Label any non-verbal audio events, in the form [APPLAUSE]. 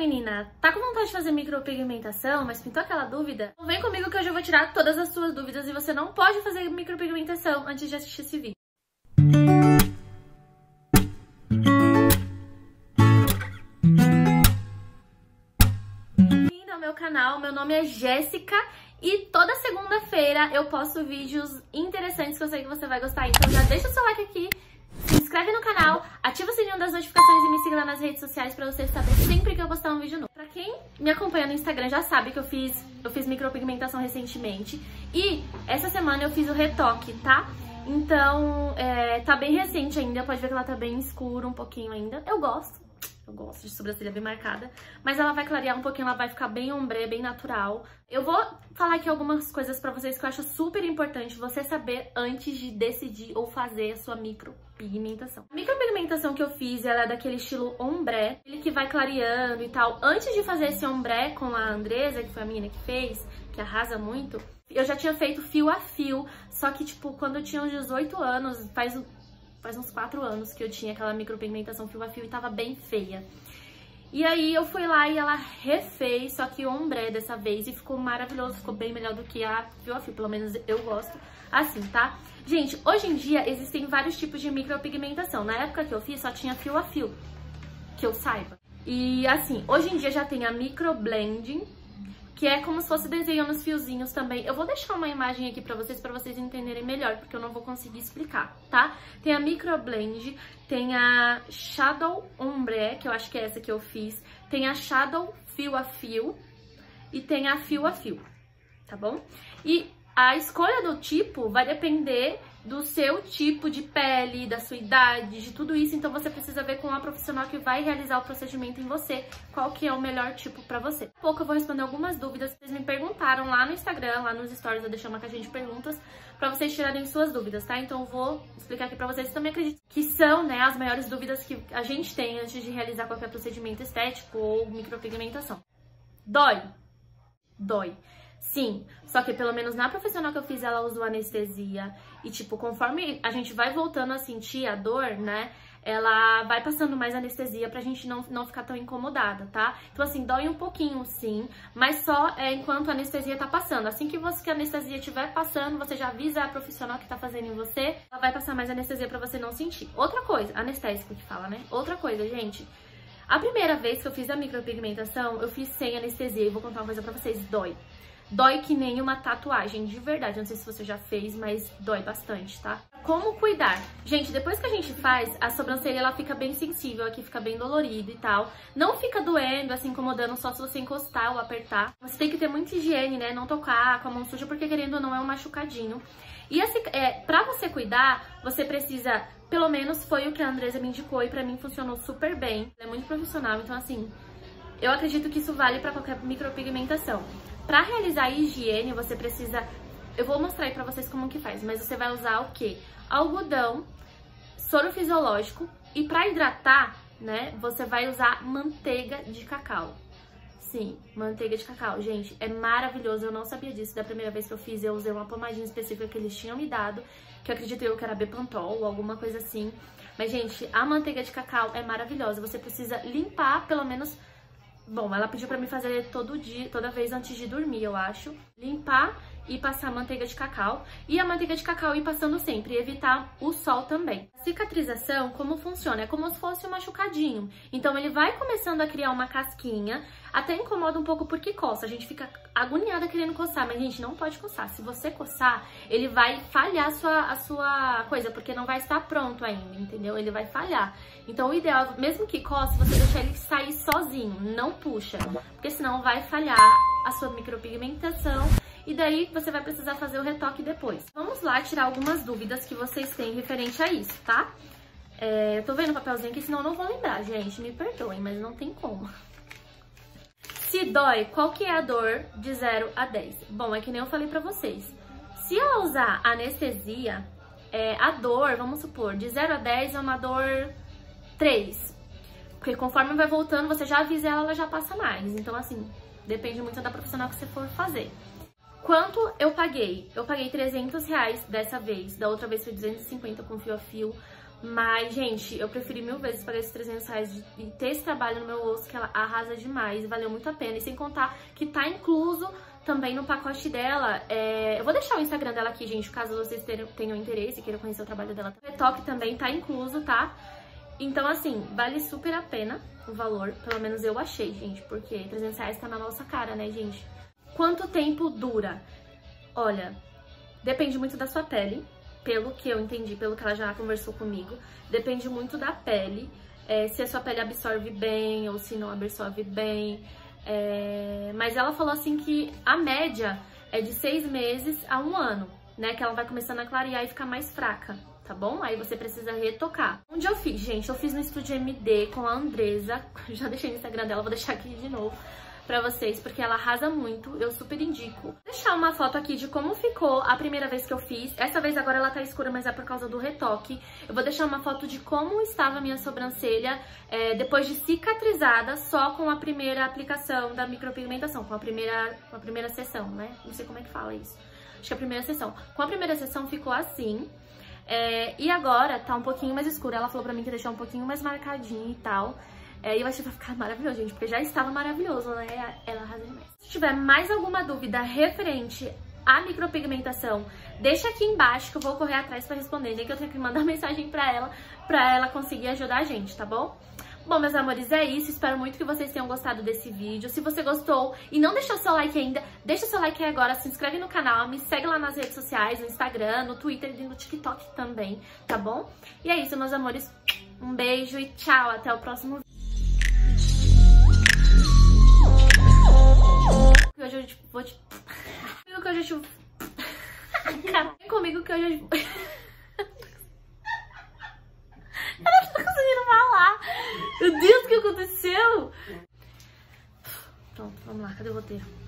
menina, tá com vontade de fazer micropigmentação, mas pintou aquela dúvida? Então vem comigo que eu já vou tirar todas as suas dúvidas e você não pode fazer micropigmentação antes de assistir esse vídeo. Bem-vindo ao meu canal, meu nome é Jéssica e toda segunda-feira eu posto vídeos interessantes que eu sei que você vai gostar, então já deixa o seu like aqui se inscreve no canal, lá nas redes sociais pra você saber sempre que eu postar um vídeo novo. Pra quem me acompanha no Instagram já sabe que eu fiz, eu fiz micropigmentação recentemente e essa semana eu fiz o retoque, tá? Então, é, tá bem recente ainda, pode ver que ela tá bem escura um pouquinho ainda. Eu gosto, eu gosto de sobrancelha bem marcada, mas ela vai clarear um pouquinho, ela vai ficar bem ombré, bem natural. Eu vou falar aqui algumas coisas pra vocês que eu acho super importante você saber antes de decidir ou fazer a sua micropigmentação. A micropigmentação que eu fiz, ela é daquele estilo ombré, ele que vai clareando e tal. Antes de fazer esse ombré com a Andresa, que foi a menina que fez, que arrasa muito, eu já tinha feito fio a fio, só que, tipo, quando eu tinha uns 18 anos, faz faz uns 4 anos que eu tinha aquela micropigmentação fio a fio e tava bem feia. E aí eu fui lá e ela refez, só que ombré dessa vez, e ficou maravilhoso, ficou bem melhor do que a fio a fio, pelo menos eu gosto assim, tá? Gente, hoje em dia existem vários tipos de micropigmentação. Na época que eu fiz só tinha fio a fio, que eu saiba. E assim, hoje em dia já tem a microblending, que é como se fosse desenhando os fiozinhos também. Eu vou deixar uma imagem aqui pra vocês, pra vocês entenderem melhor, porque eu não vou conseguir explicar, tá? Tem a Microblend, tem a Shadow Ombre, que eu acho que é essa que eu fiz, tem a Shadow Fio a Fio e tem a Fio a Fio, tá bom? E a escolha do tipo vai depender do seu tipo de pele, da sua idade, de tudo isso. Então você precisa ver com a profissional que vai realizar o procedimento em você, qual que é o melhor tipo pra você. Daqui a pouco eu vou responder algumas dúvidas que vocês me perguntaram lá no Instagram, lá nos stories, eu deixei uma caixinha de perguntas pra vocês tirarem suas dúvidas, tá? Então eu vou explicar aqui pra vocês também acredito que são, né, as maiores dúvidas que a gente tem antes de realizar qualquer procedimento estético ou micropigmentação. Dói? Dói. Sim, só que pelo menos na profissional que eu fiz, ela usou anestesia. E, tipo, conforme a gente vai voltando a sentir a dor, né? Ela vai passando mais anestesia pra gente não, não ficar tão incomodada, tá? Então, assim, dói um pouquinho, sim, mas só é enquanto a anestesia tá passando. Assim que, você, que a anestesia estiver passando, você já avisa a profissional que tá fazendo em você, ela vai passar mais anestesia pra você não sentir. Outra coisa, anestésico que fala, né? Outra coisa, gente. A primeira vez que eu fiz a micropigmentação, eu fiz sem anestesia e vou contar uma coisa pra vocês, dói. Dói que nem uma tatuagem, de verdade. Não sei se você já fez, mas dói bastante, tá? Como cuidar? Gente, depois que a gente faz, a sobrancelha ela fica bem sensível, aqui fica bem dolorida e tal. Não fica doendo, assim, incomodando só se você encostar ou apertar. Você tem que ter muita higiene, né? Não tocar com a mão suja, porque querendo ou não é um machucadinho. E assim, é, pra você cuidar, você precisa, pelo menos foi o que a Andresa me indicou e pra mim funcionou super bem. Ela é muito profissional, então assim, eu acredito que isso vale pra qualquer micropigmentação. Para realizar a higiene, você precisa... Eu vou mostrar aí pra vocês como que faz, mas você vai usar o quê? Algodão, soro fisiológico e para hidratar, né, você vai usar manteiga de cacau. Sim, manteiga de cacau. Gente, é maravilhoso. Eu não sabia disso. Da primeira vez que eu fiz, eu usei uma pomadinha específica que eles tinham me dado, que eu acredito eu que era Bepantol ou alguma coisa assim. Mas, gente, a manteiga de cacau é maravilhosa. Você precisa limpar pelo menos Bom, ela pediu pra mim fazer todo dia, toda vez antes de dormir, eu acho. Limpar e passar manteiga de cacau. E a manteiga de cacau ir passando sempre, e evitar o sol também. A cicatrização, como funciona? É como se fosse um machucadinho. Então ele vai começando a criar uma casquinha, até incomoda um pouco porque coça. A gente fica agoniada querendo coçar, mas gente, não pode coçar. Se você coçar, ele vai falhar a sua, a sua coisa, porque não vai estar pronto ainda, entendeu? Ele vai falhar. Então o ideal, mesmo que coce, você deixar ele sair sozinho, não puxa, porque senão vai falhar a sua micropigmentação e daí você vai precisar fazer o retoque depois. Vamos lá tirar algumas dúvidas que vocês têm referente a isso, tá? É, eu tô vendo o papelzinho aqui, senão eu não vou lembrar, gente, me perdoem, mas não tem como. Se dói, qual que é a dor de 0 a 10? Bom, é que nem eu falei pra vocês. Se ela usar anestesia, é, a dor, vamos supor, de 0 a 10 é uma dor 3. Porque conforme vai voltando, você já avisa ela, ela já passa mais. Então, assim, depende muito da profissional que você for fazer. Quanto eu paguei? Eu paguei 300 reais dessa vez, da outra vez foi 250 com fio a fio. Mas, gente, eu preferi mil vezes pagar esses 300 reais e ter esse trabalho no meu osso, que ela arrasa demais valeu muito a pena. E sem contar que tá incluso também no pacote dela. É... Eu vou deixar o Instagram dela aqui, gente, caso vocês tenham interesse e queiram conhecer o trabalho dela. O também tá incluso, tá? Então, assim, vale super a pena o valor. Pelo menos eu achei, gente, porque 300 reais tá na nossa cara, né, gente? Quanto tempo dura? Olha, depende muito da sua pele pelo que eu entendi, pelo que ela já conversou comigo, depende muito da pele. É, se a sua pele absorve bem ou se não absorve bem. É, mas ela falou assim que a média é de seis meses a um ano, né? Que ela vai começando a clarear e ficar mais fraca, tá bom? Aí você precisa retocar. Onde eu fiz, gente? Eu fiz no estúdio MD com a Andresa. [LAUGHS] Já deixei no Instagram dela, vou deixar aqui de novo pra vocês, porque ela arrasa muito, eu super indico. Vou deixar uma foto aqui de como ficou a primeira vez que eu fiz. Essa vez agora ela tá escura, mas é por causa do retoque. Eu vou deixar uma foto de como estava a minha sobrancelha é, depois de cicatrizada, só com a primeira aplicação da micropigmentação, com a primeira, com a primeira sessão, né? Não sei como é que fala isso. Acho que é a primeira sessão. Com a primeira sessão ficou assim. É, e agora tá um pouquinho mais escuro. Ela falou pra mim que deixar um pouquinho mais marcadinho e tal. É, e eu achei que vai ficar maravilhoso, gente, porque já estava maravilhoso, né? Ela demais. Se tiver mais alguma dúvida referente à micropigmentação, deixa aqui embaixo que eu vou correr atrás pra responder, nem que eu tenho que mandar [LAUGHS] mensagem pra ela, pra ela conseguir ajudar a gente, tá bom? Bom, meus amores, é isso. Espero muito que vocês tenham gostado desse vídeo. Se você gostou e não deixou seu like ainda, deixa seu like aí agora, se inscreve no canal, me segue lá nas redes sociais, no Instagram, no Twitter e no TikTok também, tá bom? E é isso, meus amores. Um beijo e tchau. Até o próximo vídeo. Hoje eu tipo, vou te. Comigo que hoje eu te. Cara, comigo que hoje eu. eu não tô conseguindo falar. Meu Deus, o que aconteceu? Pronto, vamos lá, cadê o roteiro?